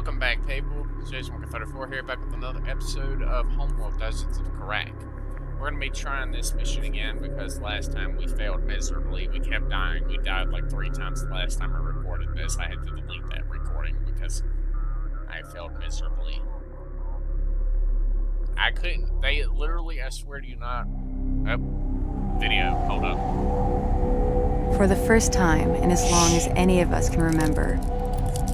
Welcome back, people. It's Jason Walker 34 here, back with another episode of Homeworld Deserts of Kharak. We're going to be trying this mission again because last time we failed miserably. We kept dying. We died like three times the last time I recorded this. I had to delete that recording because I failed miserably. I couldn't. They literally, I swear to you not. Oh, video. Hold up. For the first time in as long as any of us can remember,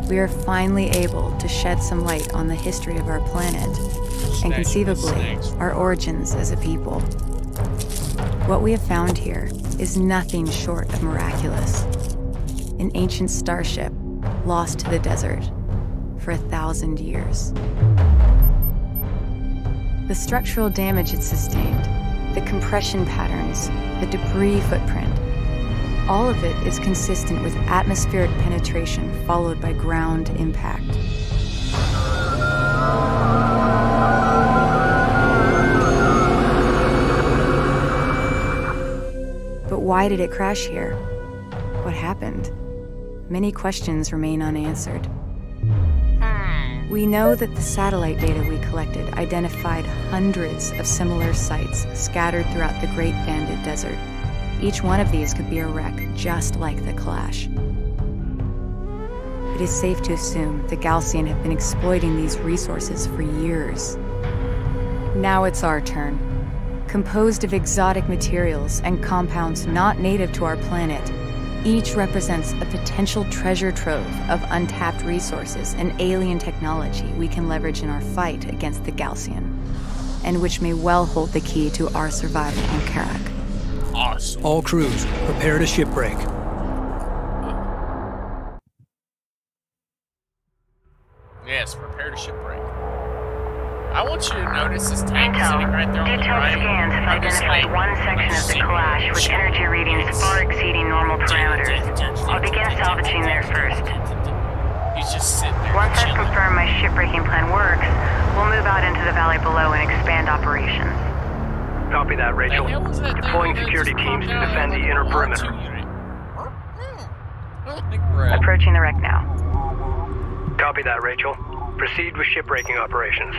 we are finally able to shed some light on the history of our planet and conceivably our origins as a people. What we have found here is nothing short of miraculous. An ancient starship lost to the desert for a thousand years. The structural damage it sustained, the compression patterns, the debris footprint, all of it is consistent with atmospheric penetration followed by ground impact. But why did it crash here? What happened? Many questions remain unanswered. We know that the satellite data we collected identified hundreds of similar sites scattered throughout the Great Banded Desert. Each one of these could be a wreck just like the Clash. It is safe to assume the Gaalsien have been exploiting these resources for years. Now it's our turn. Composed of exotic materials and compounds not native to our planet, each represents a potential treasure trove of untapped resources and alien technology we can leverage in our fight against the Gaalsien, and which may well hold the key to our survival on Kharak. Awesome. All crews, prepare to shipbreak. Yes, prepare to shipbreak. I want you to notice this tank Intel. sitting right there on the Detailed right. scans have identified one section of the shit. clash with energy readings far exceeding normal parameters. I'll begin salvaging there first. He's just sitting there Once I've confirmed my shipbreaking plan works, we'll move out into the valley below and expand operations. Copy that, The Rachel. hell was that Deploying that security just teams to defend of the inner perimeter. unit? Hmm. Approaching the wreck now. Copy that, Rachel. Proceed with shipbreaking operations.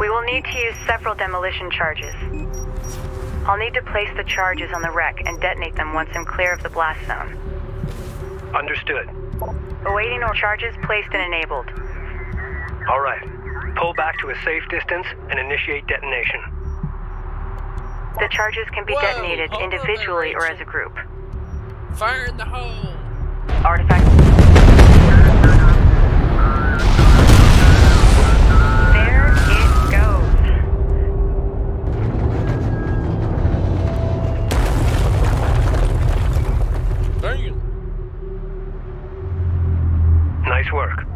We will need to use several demolition charges. I'll need to place the charges on the wreck and detonate them once I'm clear of the blast zone. Understood. Awaiting or charges placed and enabled. All right. Pull back to a safe distance and initiate detonation. The charges can be Whoa, detonated hold there, individually or as a group. Fire in the hole. Artifact. There it goes. Damn. Nice work.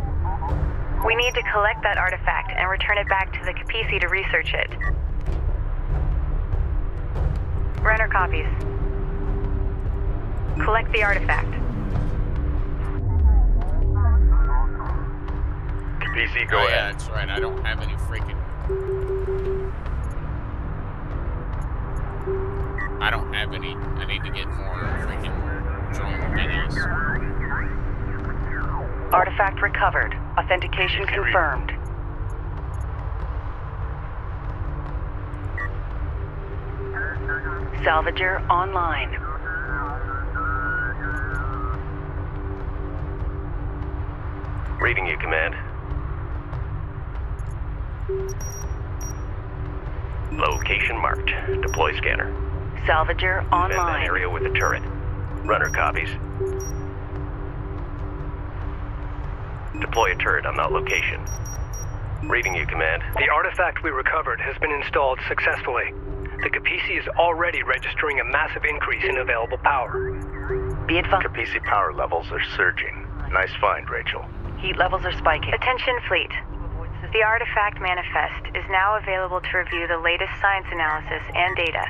We need to collect that artifact and return it back to the Kapisi to research it. Runner copies. Collect the artifact. PC, go oh, ahead. Yeah, that's right. I don't have any freaking. I don't have any. I need to get more freaking drone thingies. Artifact recovered. Authentication confirmed. Salvager online. Reading you, Command. Location marked. Deploy scanner. Salvager Defend that online. area with a turret. Runner copies. Deploy a turret on that location. Reading you, Command. The artifact we recovered has been installed successfully. The Kapisi is already registering a massive increase in available power. Be advised. PC power levels are surging. Nice find, Rachel. Heat levels are spiking. Attention, fleet. The artifact manifest is now available to review the latest science analysis and data.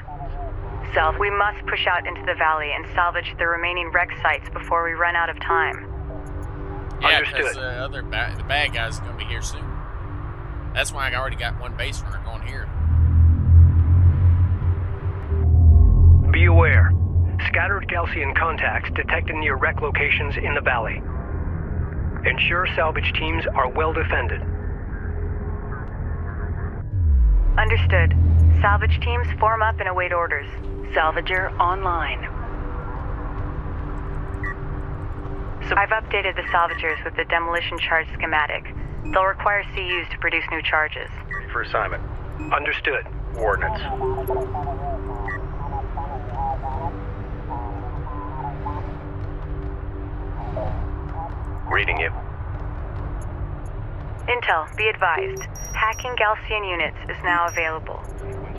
Self, we must push out into the valley and salvage the remaining wreck sites before we run out of time. Yeah, because Understood. the other ba- the bad guy's gonna be here soon. That's why I already got one base runner going here. Be aware. Scattered Gaalsien contacts detected near wreck locations in the valley. Ensure salvage teams are well defended. Understood. Salvage teams form up and await orders. Salvager online. So I've updated the salvagers with the demolition charge schematic. They'll require CUs to produce new charges. Ready for assignment. Understood. Coordinates. Intel, be advised. Hacking Gaalsien units is now available.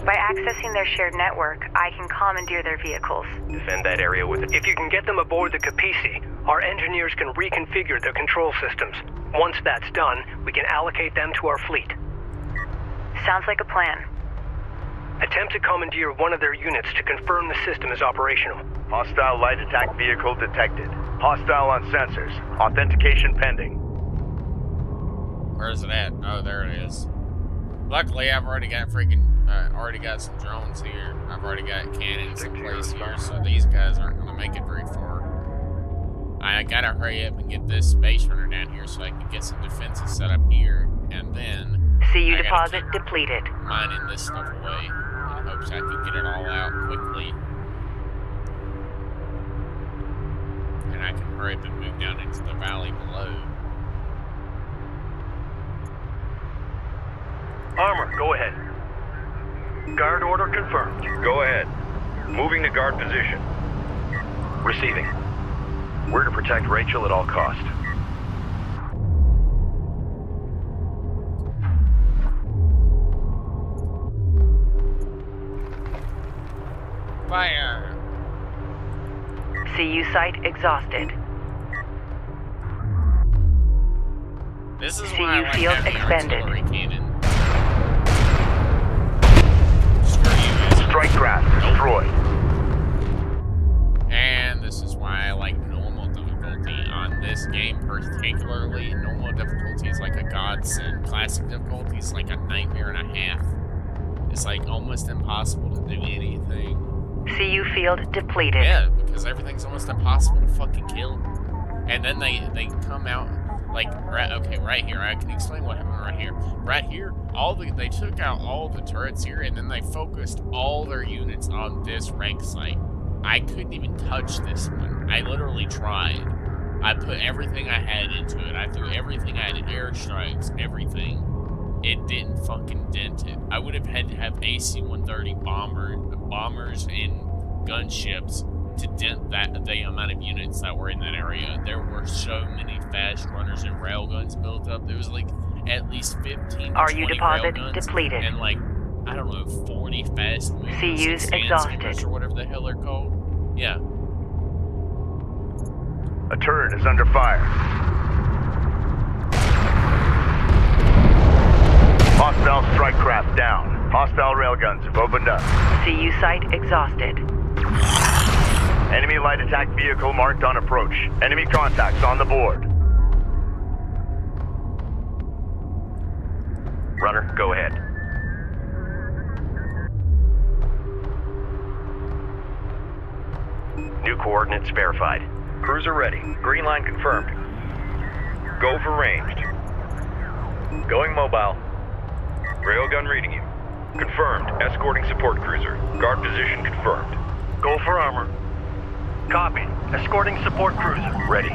By accessing their shared network, I can commandeer their vehicles. Defend that area with If you can get them aboard the Kapisi, our engineers can reconfigure their control systems. Once that's done, we can allocate them to our fleet. Sounds like a plan. Attempt to commandeer one of their units to confirm the system is operational. Hostile light attack vehicle detected. Hostile on sensors. Authentication pending. Where is it at? Oh, there it is. Luckily, I've already got freaking, uh, already got some drones here. I've already got cannons in place here, so these guys aren't gonna make it very far. I gotta hurry up and get this space runner down here so I can get some defenses set up here, and then CU I deposit depleted. mining this stuff away in hopes I can get it all out quickly. And I can hurry up and move down into the valley below. Armor, go ahead. Guard order confirmed. Go ahead. Moving to guard position. Receiving. We're to protect Rachel at all cost. Fire! CU site exhausted. This is See why I you like field having the expended. Strike craft destroyed. And this is why I like normal difficulty on this game particularly. Normal difficulty is like a godsend. Classic difficulty is like a nightmare and a half. It's like almost impossible to do anything. CU field depleted. Yeah, because everything's almost impossible to fucking kill. And then they they come out like right okay right here. I can explain what happened right here. Right here, all the they took out all the turrets here, and then they focused all their units on this rank site. I couldn't even touch this one. I literally tried. I put everything I had into it. I threw everything I had, airstrikes, everything. It didn't fucking dent it. I would have had to have AC-130 bomber bombers and gunships to dent that the amount of units that were in that area. There were so many fast runners and railguns built up. There was like at least 15 to Are you deposit depleted? and like I don't know 40 fast moving CU's exhausted. or whatever the hell they're called. Yeah. A turret is under fire. Hostile strike craft down. Hostile railguns have opened up. CU site exhausted. Enemy light attack vehicle marked on approach. Enemy contacts on the board. Runner, go ahead. New coordinates verified. Cruiser ready. Green line confirmed. Go for ranged. Going mobile. Railgun reading you. Confirmed. Escorting support cruiser. Guard position confirmed. Go for armor. Copy. Escorting support cruiser. Ready.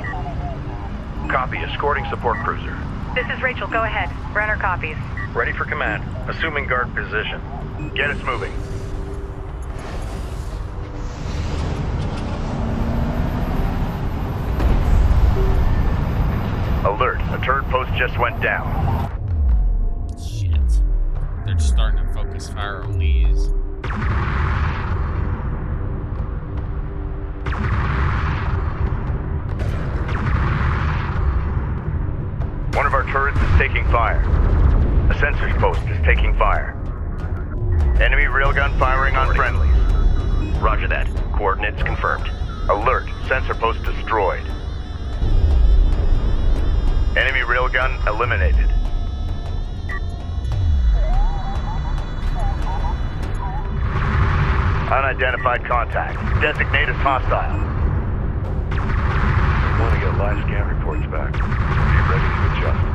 Copy. Escorting support cruiser. This is Rachel. Go ahead. Runner copies. Ready for command. Assuming guard position. Get us moving. Alert. A turret post just went down. Shit. They're just starting to focus fire on these. One of our turrets is taking fire. A sensors post is taking fire. Enemy railgun firing on friendlies. Roger that. Coordinates confirmed. Alert. Sensor post destroyed. Enemy railgun eliminated. Unidentified contact. Designate as hostile. Live scan reports back. Be ready to adjust.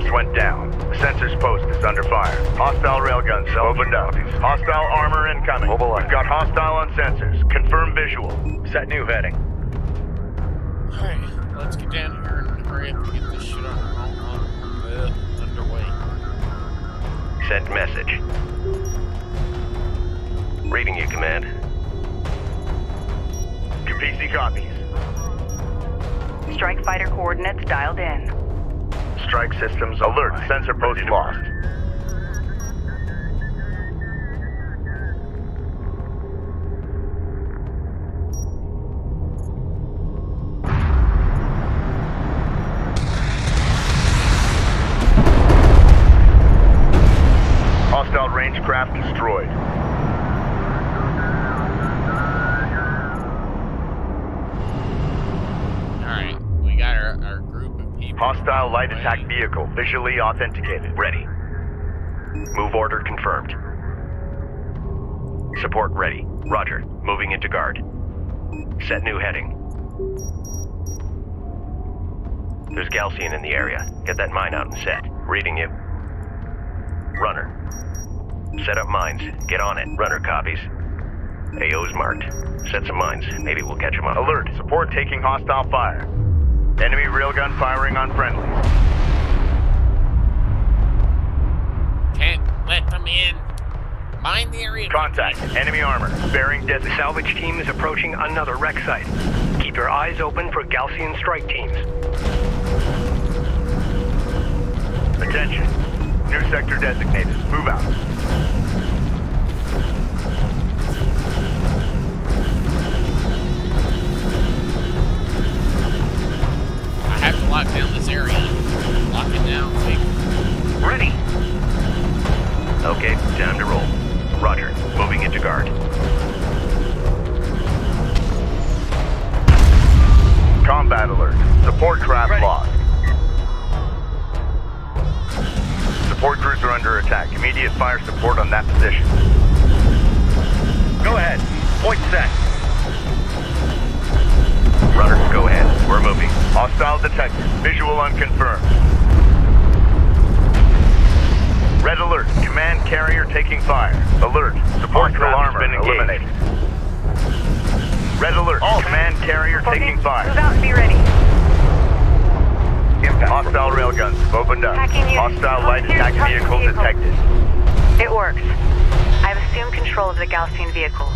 Just went down. The sensors post is under fire. Hostile railguns opened up. Hostile armor incoming. Mobilize. We've got hostile on sensors. Confirm visual. Set new heading. Strike systems alert. Sensor post lost. Visually authenticated. Ready. Move order confirmed. Support ready. Roger. Moving into guard. Set new heading. There's Gaalsien in the area. Get that mine out and set. Reading you. Runner. Set up mines. Get on it. Runner copies. AO's marked. Set some mines. Maybe we'll catch them up. Alert. Support taking hostile fire. Enemy railgun firing on friendlies. Can't let them in. Mind the area. Contact. Enemy armor. Bearing dead. The salvage team is approaching another wreck site. Keep your eyes open for Gaalsien strike teams. Attention. New sector designated. Move out. I have to lock down this area. Lock it down. Quick. Ready. Okay, time to roll. Roger. Moving into guard. Combat alert. Support craft Ready. lost. Support cruiser under attack. Immediate fire support on that position. Go ahead. Point set. Runner, go ahead. We're moving. Hostile detected. Visual unconfirmed. Red alert. Command carrier taking fire. Alert. Support Hostile armor has been eliminated. Red alert. All Command carrier taking fire. Move out and be ready. Impact. Hostile railguns have opened up. Hostile light attack vehicle vehicle. detected. It works. I've assumed control of the Gaalsien vehicle.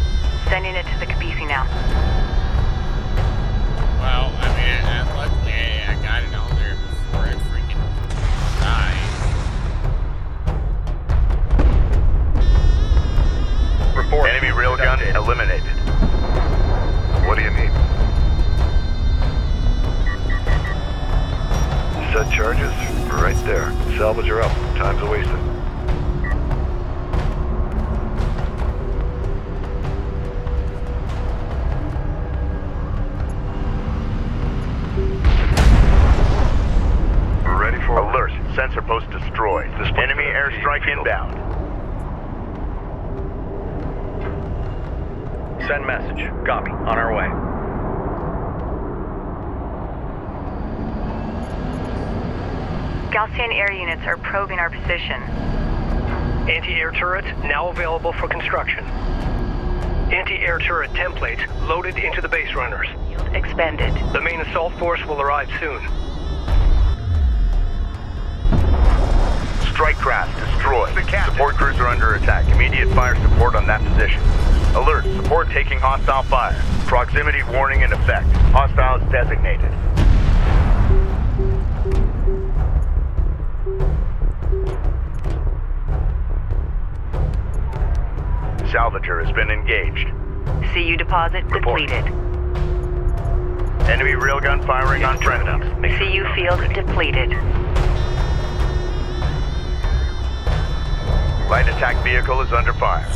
Sending it to the Kapisi now. Position. Anti-air turret now available for construction. Anti-air turret templates loaded into the base runners. Expended. The main assault force will arrive soon. Strike craft destroyed. Support cruiser under attack. Immediate fire support on that position. Alert. Support taking hostile fire. Proximity warning in effect. Hostiles designated. Salvager has been engaged. CU deposit Report. depleted. Enemy railgun firing on premises. CU field depleted. Light attack vehicle is under fire.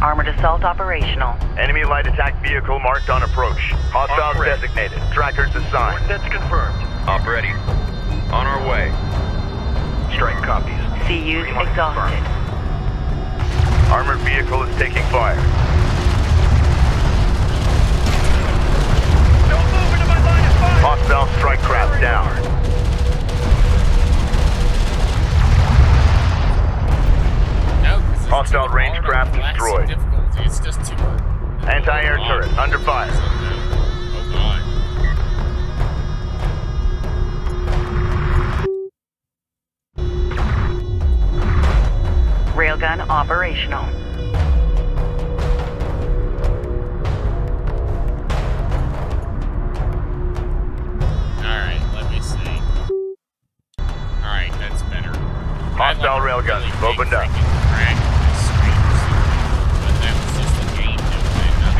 Armored assault operational. Enemy light attack vehicle marked on approach. Hostiles On designated. Trackers assigned. That's confirmed. Op ready. On our way. Strike copies. CU's Green light exhausted. Armored vehicle is taking fire. Don't move into my line of fire! Hostile strike craft down. No, 'cause Hostile range craft destroyed. It's just too. Anti-air turret under fire. Operational. Alright, let me see. Alright, that's better. Hostile railguns opened up.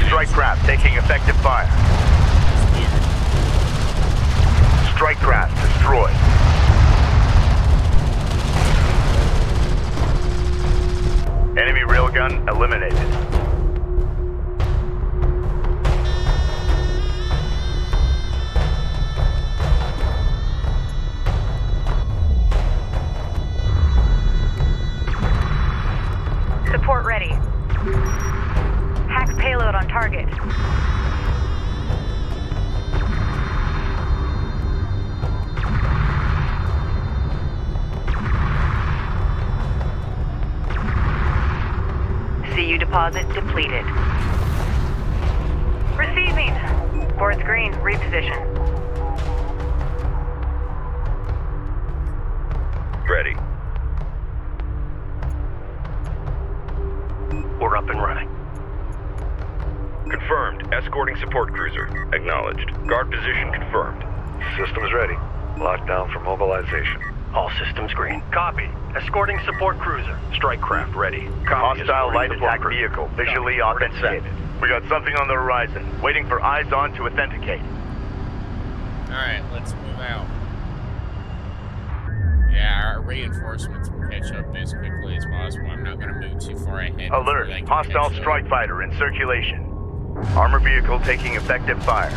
Strike craft taking effective fire. Strike craft destroyed. Railgun eliminated. Visually Copy. We're authenticated. set. We got something on the horizon. Waiting for eyes on to authenticate. Alright, let's move out. Yeah, our reinforcements will catch up as quickly as possible. I'm not going to move too far ahead. Alert. Hostile catch up. strike fighter in circulation. Armor vehicle taking effective fire.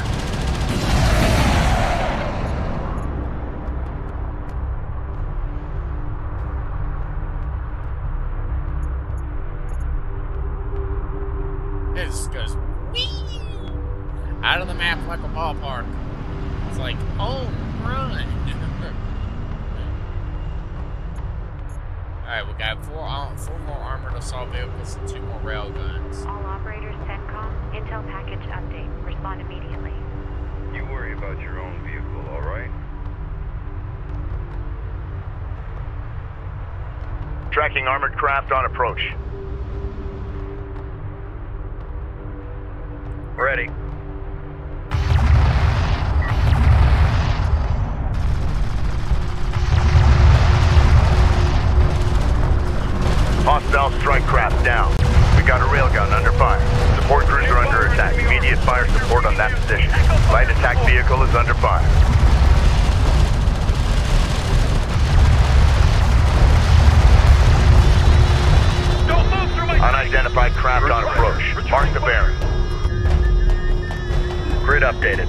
Unidentified craft on approach. Mark the bearing. Grid updated.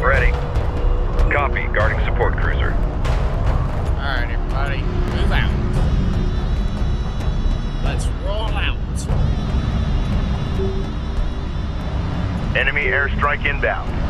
Ready. Copy. Guarding support cruiser. Alright, everybody, move out. Let's roll out. Enemy airstrike inbound.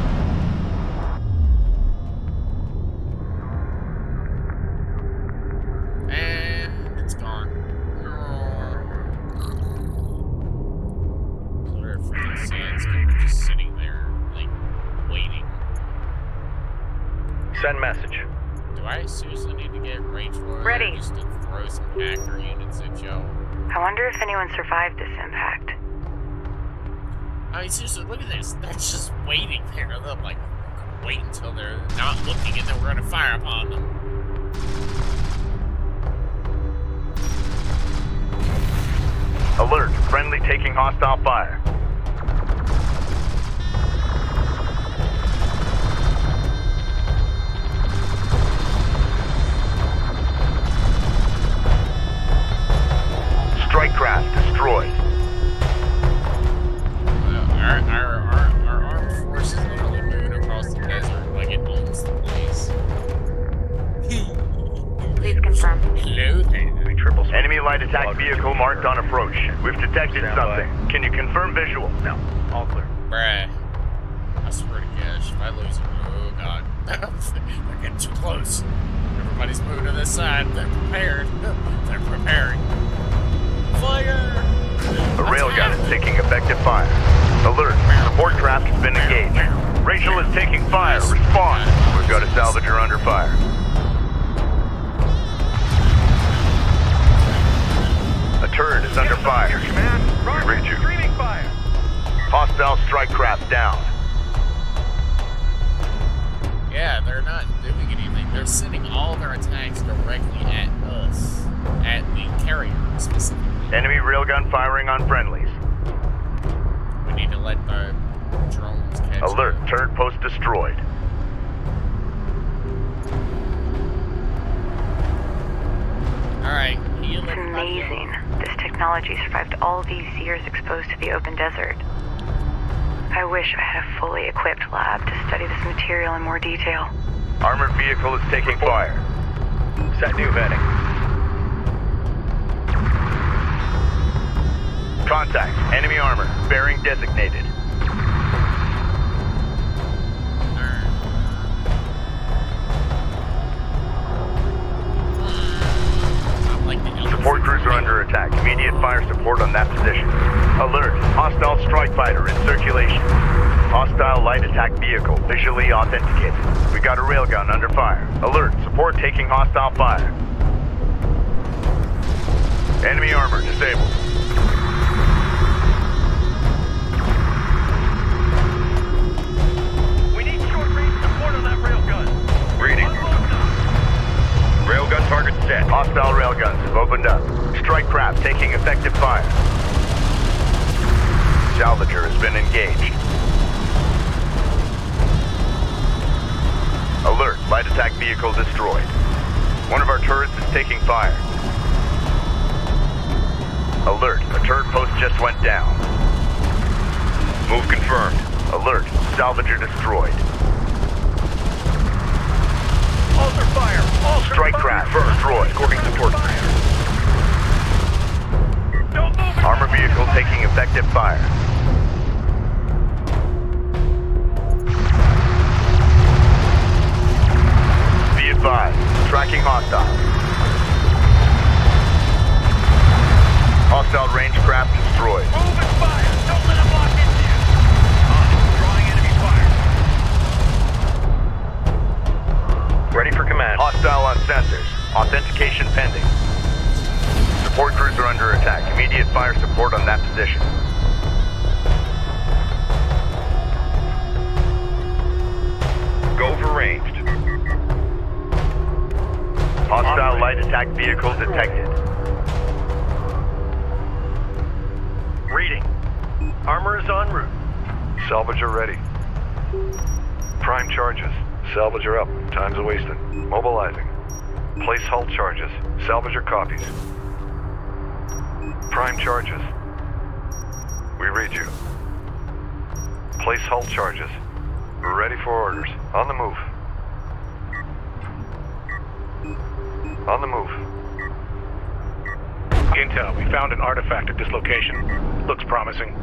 Anyone survived this impact. I mean, seriously, look at this. That's just waiting there. I'm like, wait until they're not looking and then we're gonna fire upon them. Alert, friendly taking hostile fire. Strike craft destroyed. Our, our, our, our armed forces literally moving across the desert like it owns the place. Please confirm. Hello there. Enemy light attack vehicle marked on approach. We've detected something. Can you confirm visual? No. All clear. Bruh. I swear to gosh, if I lose him, oh god. They're getting too close. Everybody's moving to this side. They're prepared. They're preparing. Fire! A railgun is taking effective fire. Alert, support craft has been engaged. Rachel is taking fire. Respond. We've got a salvager under fire. A turret is under fire. We read you. Hostile strike craft down. Yeah, they're not doing anything. They're sending all their attacks directly at us. At the carrier, specifically. Enemy railgun firing on friendlies. We need to let the drones catch Alert, up. turret post destroyed. Alright, heal It's amazing. This technology survived all these years exposed to the open desert. I wish I had a fully equipped lab to study this material in more detail. Armored vehicle is taking fire. Set new heading. Contact. Enemy armor. Bearing designated. Support cruiser under attack. Immediate fire support on that position. Alert. Hostile strike fighter in circulation. Hostile light attack vehicle visually authenticated. We got a railgun under fire. Alert. Support taking hostile fire. Enemy armor disabled. Reading. Railgun target set. Hostile railguns have opened up. Strike craft taking effective fire. Salvager has been engaged. Alert, light attack vehicle destroyed. One of our turrets is taking fire. Alert, a turret post just went down. Move confirmed. Alert, salvager destroyed. Alter fire. Alter Strike craft destroyed. Escorting support. Move. Armor vehicle taking effective fire. Place hull charges. Salvager copies. Prime charges. We read you. Place hull charges. We're Ready for orders. On the move. On the move. Intel, we found an artifact at this location. Looks promising.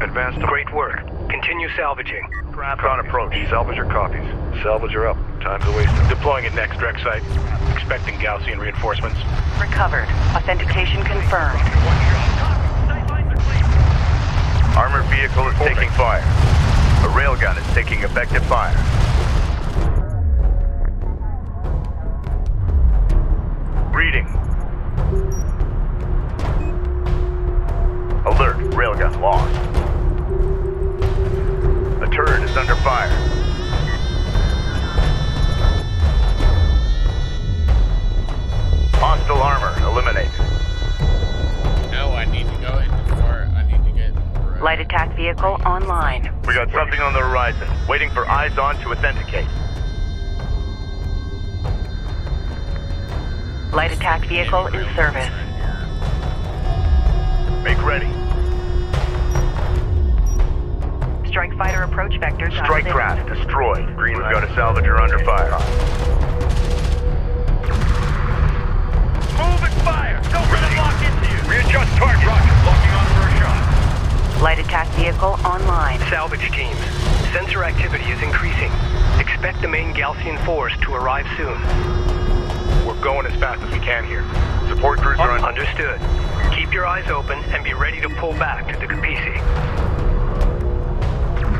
Advance to Great work. Continue salvaging. On approach. Salvager copies. Salvager up. Time's a wasting. Deploying at next direct site. Expecting Gaalsien reinforcements. Recovered. Authentication confirmed. Armored vehicle is taking fire. A railgun is taking effective fire. We something on the horizon, waiting for eyes on to authenticate. Light attack vehicle in service. Make ready. Strike fighter approach vectors Strike craft destroyed. Green We've got a salvager under fire. Move and fire! Don't let him lock into you! Readjust target. Roger. Locking on for a shot. Light attack vehicle online. Salvage teams. Sensor activity is increasing. Expect the main Gaalsien force to arrive soon. We're going as fast as we can here. Support cruiser on... Understood. Keep your eyes open and be ready to pull back to the Kapisi.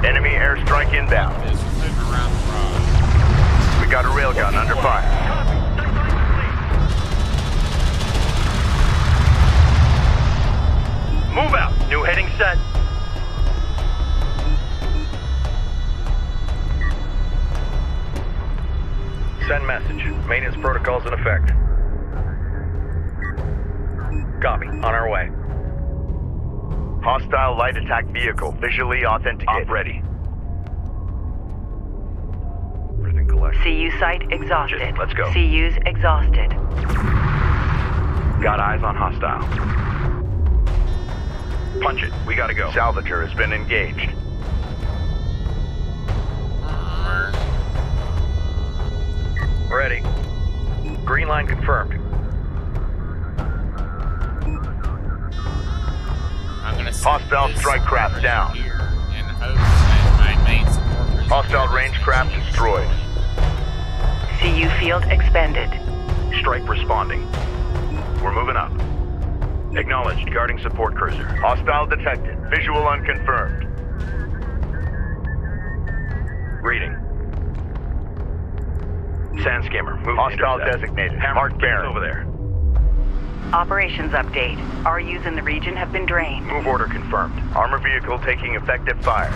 Enemy airstrike inbound. This is moving around the. We got a railgun under fire. Move out. New heading set. Send message. Maintenance protocols in effect. Copy. On our way. Hostile light attack vehicle visually authenticated. Op ready. Everything collected. CU site exhausted. Let's go. CU's exhausted. Got eyes on hostile. Punch it. We gotta go. Salvager has been engaged. Ready. Green line confirmed. I'm gonna Hostile this strike craft down. Here in hopes that my main supporters. Hostile range craft destroyed. CU field expended. Strike responding. We're moving up. Acknowledged. Guarding support cruiser. Hostile detected. Visual unconfirmed. Reading. Sand skimmer. Move Hostile designated. Mark Baron. over there. Operations update. RUs in the region have been drained. Move order confirmed. Armor vehicle taking effective fire.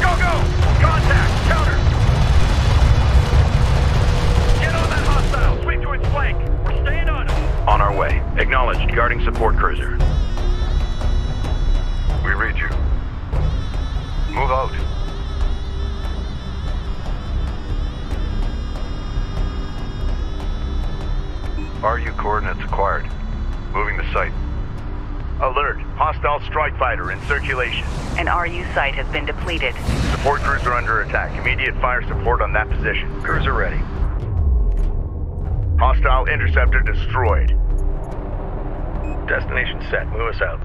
Go, go! Contact! Counter! Get on that hostile! Sweep to its flank! We're staying on him! On our way. Acknowledged. Guarding support cruiser. We read you. Move out. RU coordinates acquired. Moving to site. Alert. Hostile strike fighter in circulation. An RU site has been depleted. Support cruiser under attack. Immediate fire support on that position. Cruiser ready. Hostile interceptor destroyed. Destination set. Move us out.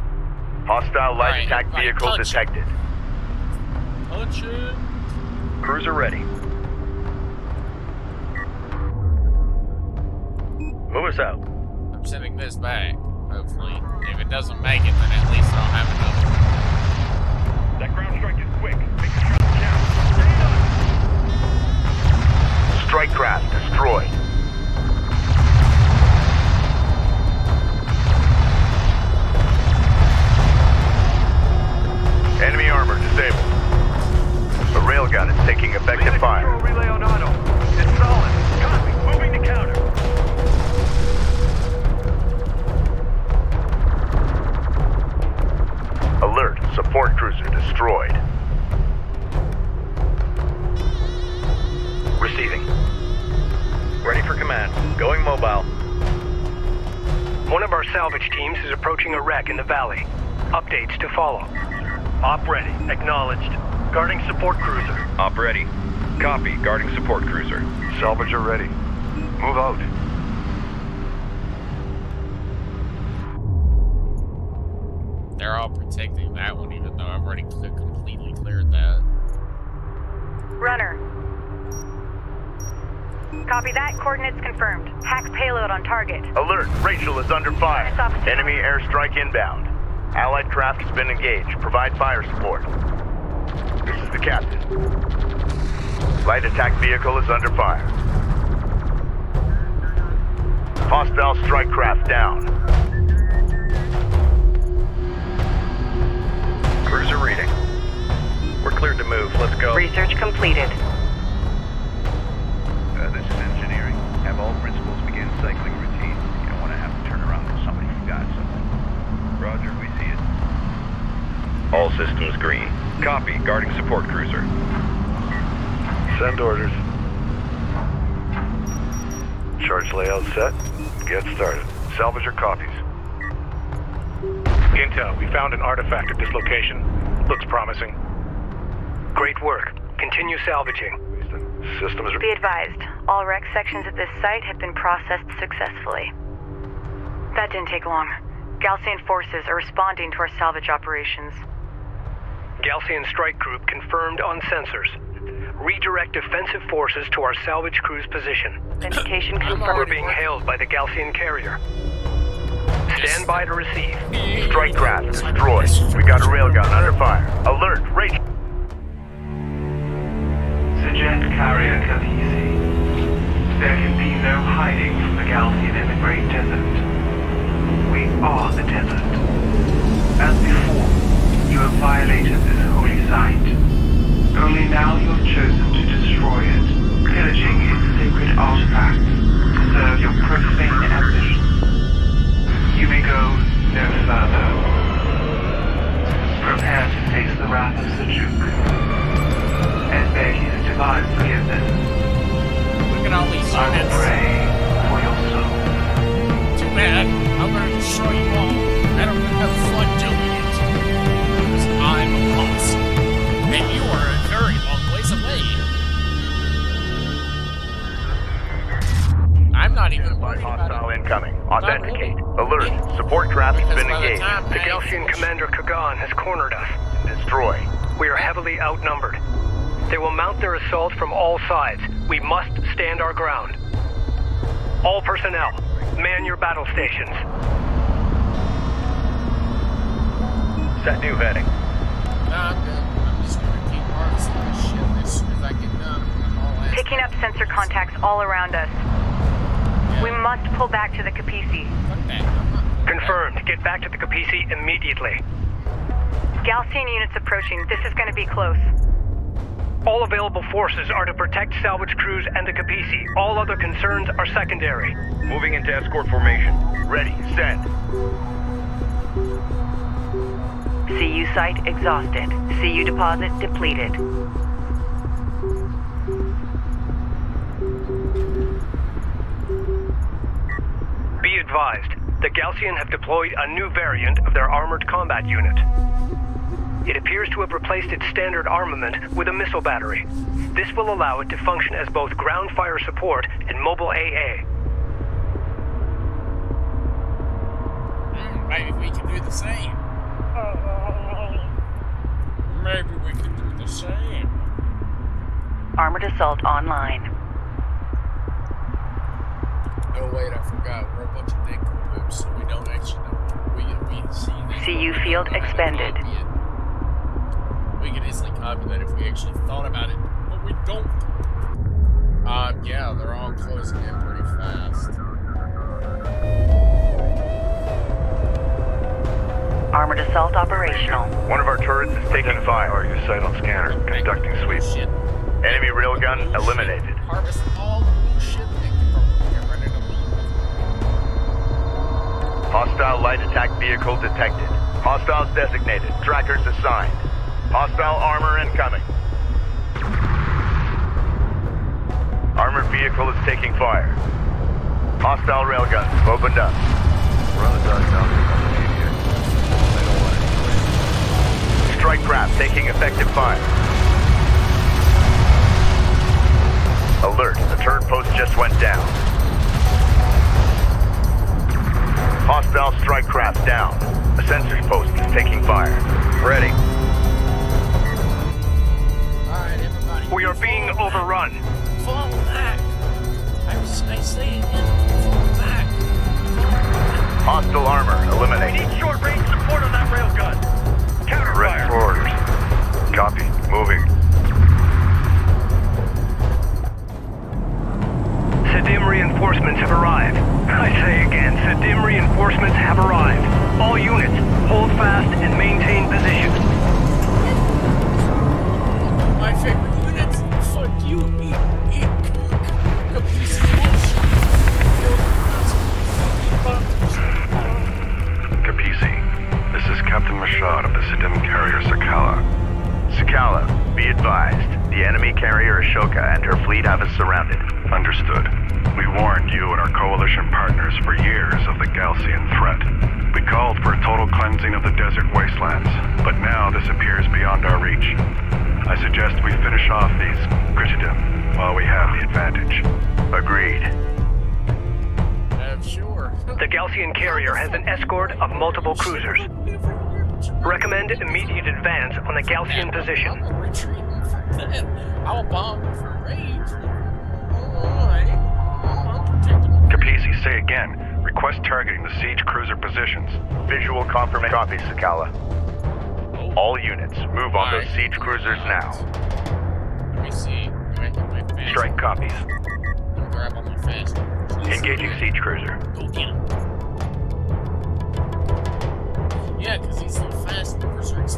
Hostile light Right, attack right, vehicle punch. detected. Punch it. Cruiser ready. Move us out. I'm sending this back. Hopefully, if it doesn't make it, then at least I'll have another. That ground strike is quick. Make your shots count. Strike craft destroyed. Op ready. Acknowledged. Guarding support cruiser. Op ready. Copy. Guarding support cruiser. Salvager ready. Move out. They're all protecting that one, even though I've already cl- completely cleared that. Runner. Copy that. Coordinates confirmed. Hack payload on target. Alert. Rachel is under fire. Enemy airstrike inbound. Allied craft has been engaged. Provide fire support. This is the captain. Light attack vehicle is under fire. Hostile strike craft down. Cruiser reading. We're cleared to move. Let's go. Research completed. Uh, this is engineering. Have all Copy. Guarding support cruiser. Send orders. Charge layout set. Get started. Salvage your copies. Intel, we found an artifact at this location. Looks promising. Great work. Continue salvaging. Systems are... Be advised, all wreck sections at this site have been processed successfully. That didn't take long. Gaalsien forces are responding to our salvage operations. Gaalsien strike group confirmed on sensors. Redirect defensive forces to our salvage crew's position. Authentication We're being hailed by the Gaalsien carrier. Stand by to receive. Strike craft destroyed. We got a railgun under fire. Alert, rage. The jet carrier Khalael. There can be no hiding from the Gaalsien in the Great Desert. We are the desert. As before, you have violated this holy site. Only now you have chosen to destroy it, pillaging its sacred artifacts to serve your profane ambitions. You may go no further. Prepare to face the wrath of Sajuuk and beg his divine We outnumbered. They will mount their assault from all sides. We must stand our ground. All personnel, man your battle stations. Set new heading. Nah, I'm good. I'm just gonna keep harvesting this shit. As soon as I get done, I'm gonna haul ass. Picking up sensor contacts all around us. We must pull back to the Kapisi. Fuck that. I'm not. Confirmed. Get back to the Kapisi immediately. Gaalsien units approaching. This is going to be close. All available forces are to protect salvage crews and the Kapisi. All other concerns are secondary. Moving into escort formation. Ready. Send. CU site exhausted. CU deposit depleted. The Gaalsien have deployed a new variant of their armored combat unit. It appears to have replaced its standard armament with a missile battery. This will allow it to function as both ground fire support and mobile AA. Mm, maybe we can do the same. Maybe we can do the same. Armored assault online. Oh wait, I forgot. We're a bunch of nincompoops, so we don't actually know. We we see this. CU field expanded. We could easily copy that if we actually thought about it, but we don't. Um, yeah, they're all closing in pretty fast. Armored assault operational. One of our turrets is taking fire. Your sight on scanner. Conducting sweep. Shit. Enemy railgun eliminated. Harvest all the bullshit Hostile light attack vehicle detected. Hostiles designated. Trackers assigned. Hostile armor incoming. Armored vehicle is taking fire. Hostile railgun opened up. Strike craft taking effective fire. Alert, the turret post just went down. Hostile strike craft down. A sensors post is taking fire. Ready. Alright, everybody. We are being overrun. Fall back. I, was- I say again. Fall back. Hostile armor eliminated. We need short range support on that railgun. Ready for orders. Copy. Moving. Siidim reinforcements have arrived. I say again, Siidim reinforcements have arrived. All units, hold fast and maintain position. My favorite units, fuck you. Kapisi, this is Captain Mashad of the Siidim carrier Sakala. Sakala, be advised. The enemy carrier Ashoka and her fleet have us surrounded. Understood. We warned you and our coalition partners for years of the Gaalsien threat. We called for a total cleansing of the desert wastelands, but now this appears beyond our reach. I suggest we finish off these Gritidim while we have the advantage. Agreed. Uh, sure. The Gaalsien carrier has an escort of multiple cruisers. Recommend immediate advance on the Gaalsien position. I'm gonna retreat from that. I'll bomb from range. Protecting Kapisi, say again. Request targeting the siege cruiser positions. Visual confirmation. Copy, Sakala. All units, move on those siege cruisers now. Let me see. Do I have my fast? Strike copies. Let me grab on my fast. Engaging siege cruiser. Go get him. Yeah, because he's so fast, the berserk's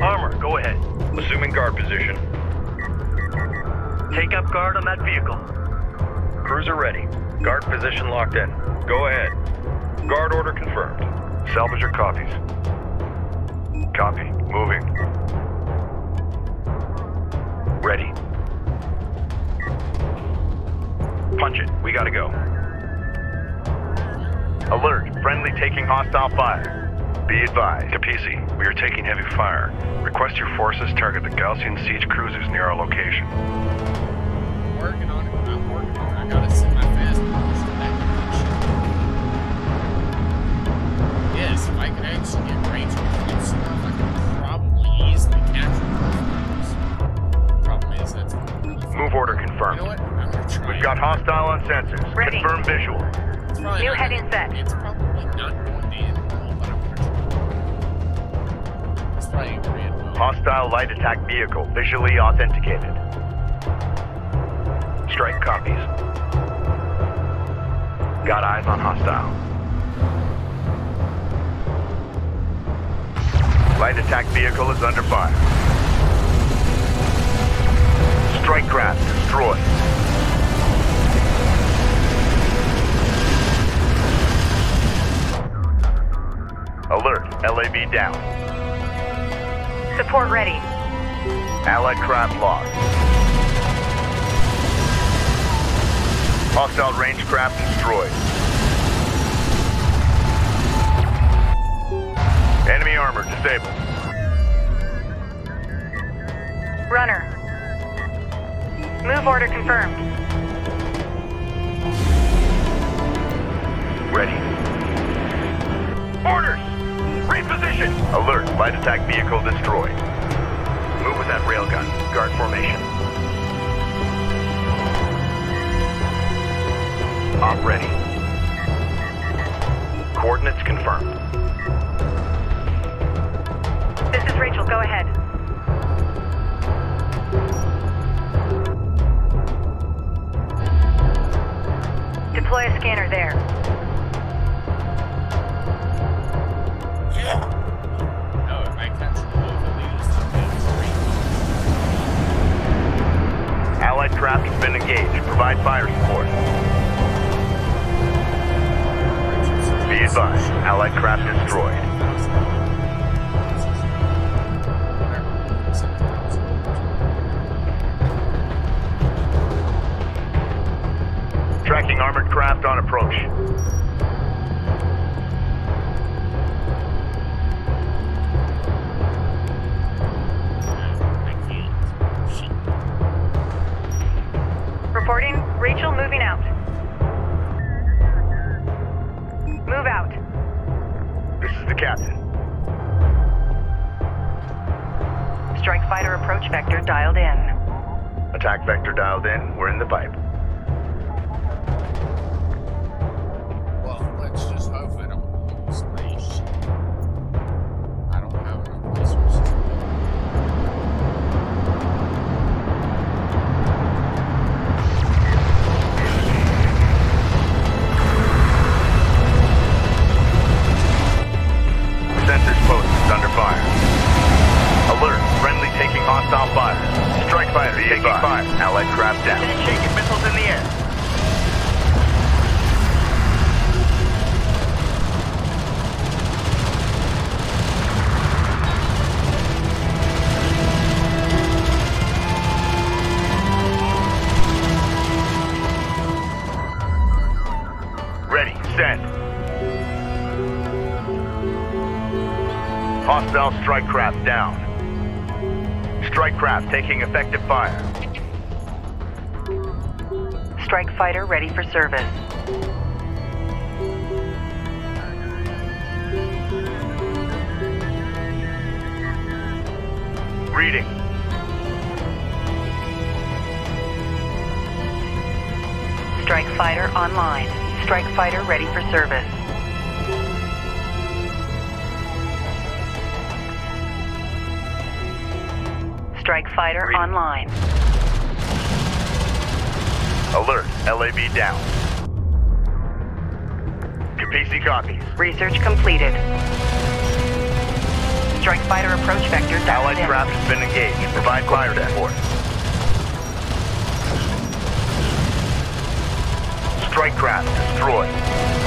Armor, go ahead. Assuming guard position. Take up guard on that vehicle. Cruiser ready. Guard position locked in. Go ahead. Guard order confirmed. Salvage your copies. Copy. Moving. Ready. Punch it. We gotta go. Alert, friendly taking hostile fire. Be advised. Kapisi, we are taking heavy fire. Request your forces target the Gaalsien siege cruisers near our location. Working on it. I'm working on it. I gotta send my Yes, if I could actually get range with stuff, I could probably easily capture those. Problem is, that's really. Move order You confirmed. know what? I'm. We've got hostile on sensors. Ready. Confirm visual. New not heading set. It's probably not going to end well, but I'm gonna try. It's probably gonna end. Hostile light attack vehicle visually authenticated. Strike copies. Got eyes on hostile. Light attack vehicle is under fire. Strike craft destroyed. Alert, LAV down. Support ready. Allied craft lost. Hostile range craft destroyed. Enemy armor disabled. Runner. Move order confirmed. Ready. Orders! Reposition! Alert, light attack vehicle destroyed. Move with that railgun. Guard formation. Op ready. Coordinates confirmed. This is Rachel. Go ahead. Deploy a scanner there. Yeah. No, if I capture both of these, then Allied craft has been engaged. Provide fire support. Be advised, Allied craft destroyed. Craft on approach. Taking effective fire. Strike fighter ready for service. Reading. Strike fighter online. Strike fighter ready for service. Fighter Reading. online. Alert. LAB down. Kapisi copies. Research completed. Strike fighter approach vector Allied craft has been engaged. Provide fire support. Strike craft destroyed.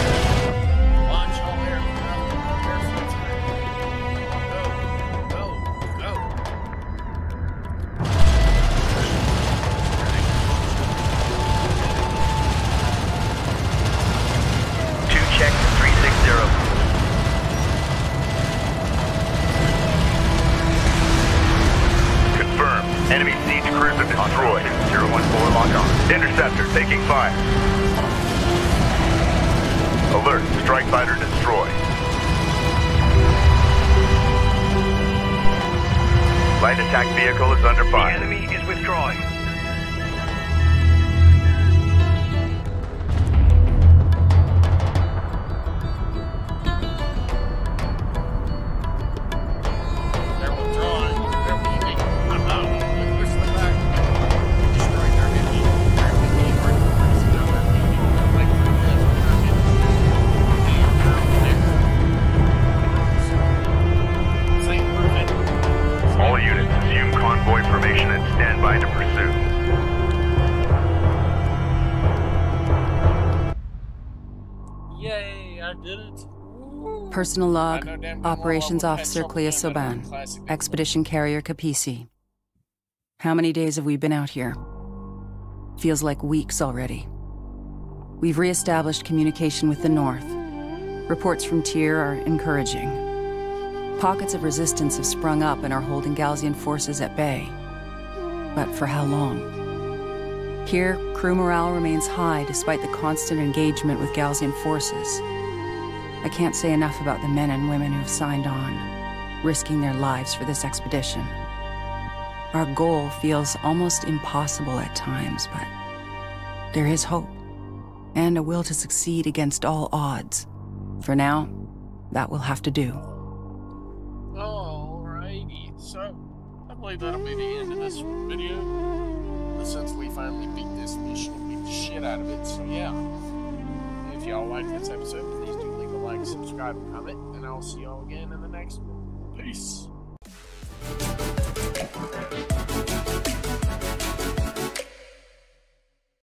Convoy formation and stand by to pursue. Yay, I did it. Personal log, I know damn well Operations Officer up Clea with them, but I'm Soban. Expedition Carrier Kapisi. How many days have we been out here? Feels like weeks already. We've reestablished communication with the North. Reports from Tyr are encouraging. Pockets of resistance have sprung up and are holding Gaalsien forces at bay. But for how long? Here, crew morale remains high despite the constant engagement with Gaalsien forces. I can't say enough about the men and women who've signed on, risking their lives for this expedition. Our goal feels almost impossible at times, but there is hope and a will to succeed against all odds. For now, that will have to do. Believe that'll be the end of this video. But since we finally beat this mission, beat the shit out of it, so yeah. If y'all like this episode, please do leave a like, subscribe, and comment, and I'll see y'all again in the next one. Peace.